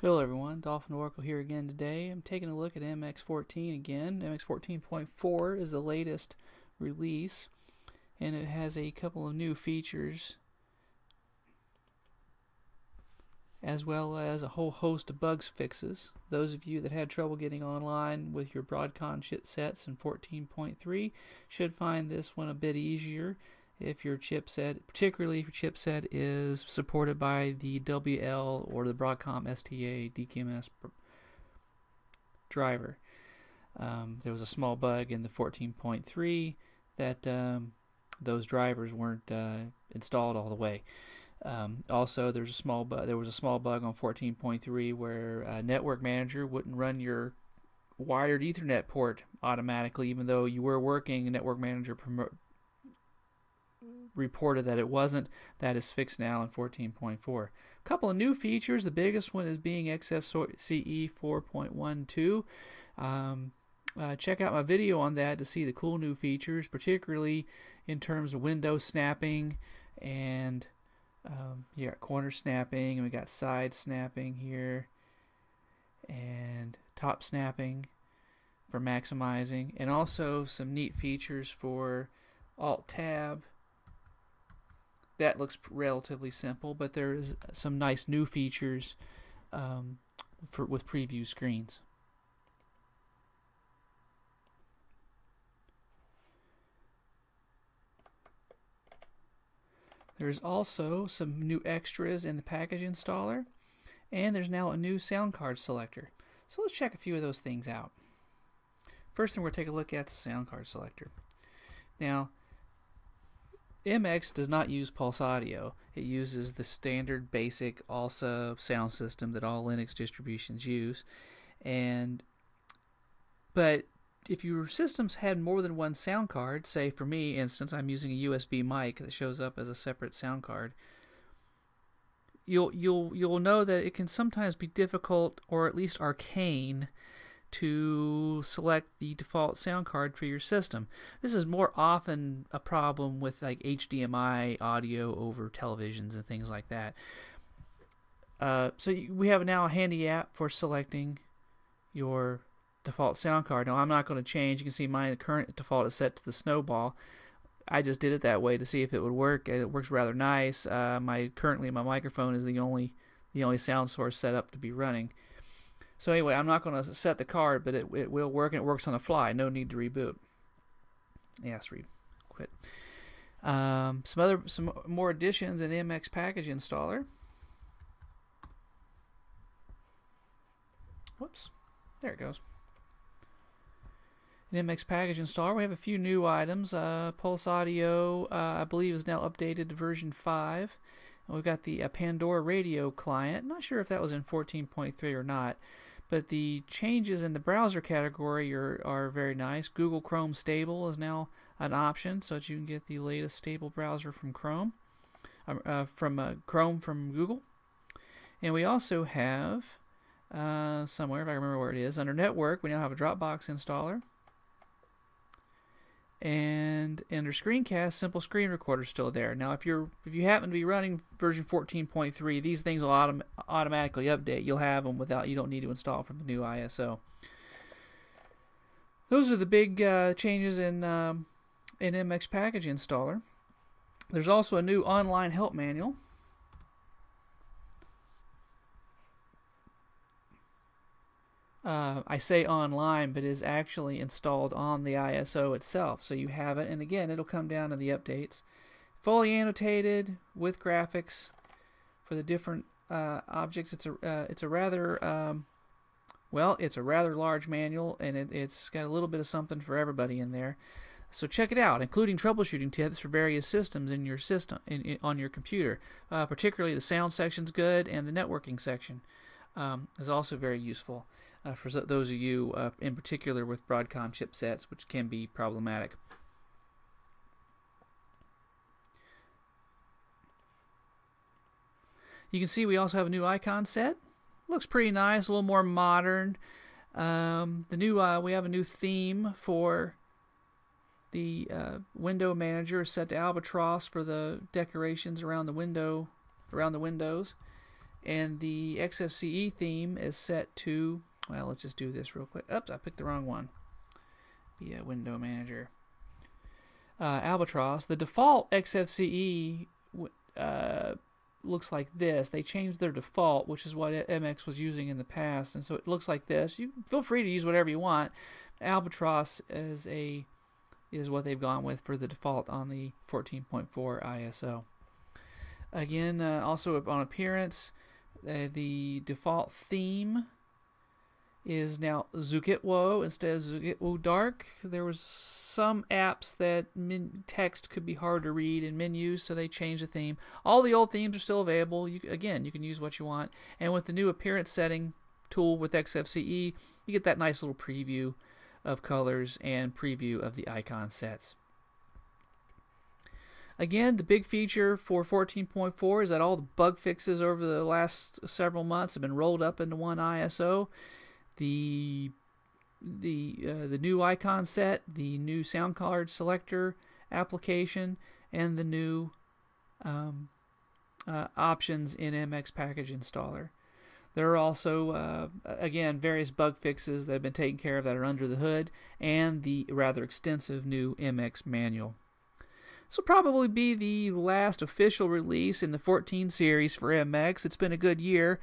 Hello everyone, Dolphin Oracle here again today. I'm taking a look at MX14 again. MX14.4 is the latest release and it has a couple of new features as well as a whole host of bugs fixes. Those of you that had trouble getting online with your Broadcom chipsets in 14.3 should find this one a bit easier if your chipset, particularly if your chipset is supported by the WL or the Broadcom STA DKMS driver. Um, there was a small bug in the 14.3 that um, those drivers weren't uh, installed all the way. Um, also, there's a small bu- there was a small bug on 14.3 where Network Manager wouldn't run your wired Ethernet port automatically, even though you were working. Network Manager reported that it wasn't. That is fixed now in 14.4. A couple of new features. The biggest one is being XFCE 4.12. Um, uh, check out my video on that to see the cool new features, particularly in terms of window snapping and um, you got corner snapping and we got side snapping here and top snapping for maximizing and also some neat features for alt tab that looks relatively simple but there's some nice new features um, for with preview screens There's also some new extras in the package installer, and there's now a new sound card selector. So let's check a few of those things out. First thing we're going to take a look at is the sound card selector. Now, MX does not use Pulse Audio. It uses the standard basic ALSA sound system that all Linux distributions use. And but if your systems had more than one sound card, say for me, instance, I'm using a USB mic that shows up as a separate sound card, you'll you'll you'll know that it can sometimes be difficult or at least arcane to select the default sound card for your system. This is more often a problem with like HDMI audio over televisions and things like that. Uh, so we have now a handy app for selecting your default sound card. Now I'm not going to change. You can see my current default is set to the snowball. I just did it that way to see if it would work. It works rather nice. Uh, my currently my microphone is the only the only sound source set up to be running. So anyway, I'm not going to set the card, but it, it will work and it works on the fly. No need to reboot. Yes, read. Quit. Um, some other some more additions in the MX package installer. Whoops. There it goes. In MX Package installer, we have a few new items. Uh, Pulse Audio, uh, I believe, is now updated to version 5. We've got the uh, Pandora Radio client. Not sure if that was in 14.3 or not, but the changes in the browser category are, are very nice. Google Chrome Stable is now an option, so that you can get the latest stable browser from Chrome, um, uh, from uh, Chrome from Google. And we also have uh, somewhere, if I remember where it is, under Network, we now have a Dropbox installer. And under Screencast, Simple Screen Recorder is still there. Now, if you're if you happen to be running version 14.3, these things will autom automatically update. You'll have them without you don't need to install from the new ISO. Those are the big uh, changes in um, in MX Package Installer. There's also a new online help manual uh, I say online, but is actually installed on the ISO itself. So you have it, and again, it'll come down in the updates. Fully annotated with graphics for the different uh, objects. It's a uh, it's a rather um, well, it's a rather large manual, and it, it's got a little bit of something for everybody in there. So check it out, including troubleshooting tips for various systems in your system in, in on your computer. Uh, particularly the sound section's good, and the networking section um, is also very useful uh, for those of you uh, in particular with Broadcom chipsets, which can be problematic. You can see we also have a new icon set. Looks pretty nice, a little more modern. Um, the new uh, we have a new theme for the uh, window manager set to albatross for the decorations around the window around the windows And the XFCE theme is set to, well, let's just do this real quick. Oops, I picked the wrong one. Be a window manager. Uh, Albatross. The default XFCE uh, looks like this. They changed their default, which is what MX was using in the past, and so it looks like this. You feel free to use whatever you want. Albatross is a is what they've gone with for the default on the 14.4 ISO. Again, uh, also on appearance, uh, the default theme is now Zukitwo instead of Zukitwo Dark. There was some apps that text could be hard to read in menus, so they changed the theme. All the old themes are still available. You, again, you can use what you want. And with the new appearance setting tool with XFCE, you get that nice little preview of colors and preview of the icon sets. Again, the big feature for 14.4 is that all the bug fixes over the last several months have been rolled up into one ISO. The the uh, the new icon set, the new sound card selector application, and the new um, uh, options in MX Package Installer. There are also, uh, again, various bug fixes that have been taken care of that are under the hood, and the rather extensive new MX manual. This will probably be the last official release in the 14 series for MX. It's been a good year.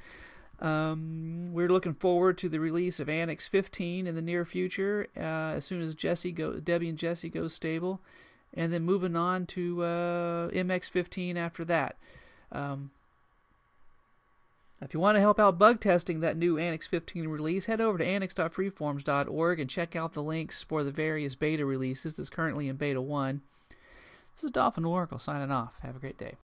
Um, we're looking forward to the release of antiX 15 in the near future, uh, as soon as Jessie go, Debian and Jessie go stable, and then moving on to uh, MX 15 after that. Um, if you want to help out bug testing that new antiX 15 release, head over to antix.freeforums.org and check out the links for the various beta releases that's currently in beta 1. This is Dolphin Oracle signing off. Have a great day.